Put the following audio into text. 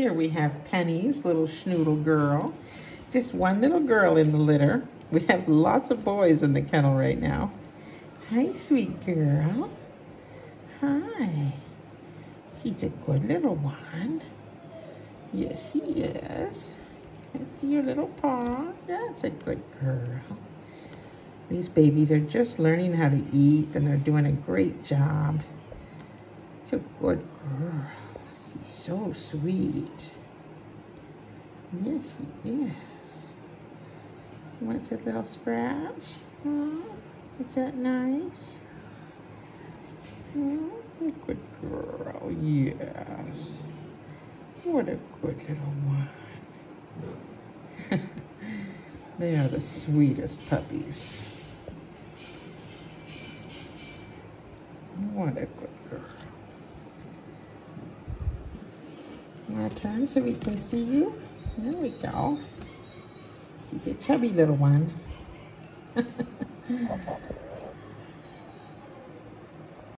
Here we have Penny's little schnoodle girl. Just one little girl in the litter. We have lots of boys in the kennel right now. Hi, sweet girl. Hi. She's a good little one. Yes, she is. I see your little paw. That's a good girl. These babies are just learning how to eat and they're doing a great job. It's a good girl. She's so sweet. Yes, she is. You want a little scratch? Oh, is that nice? Oh, good girl, yes. What a good little one. they are the sweetest puppies. What a good girl. To turn so we can see you? There we go. She's a chubby little one.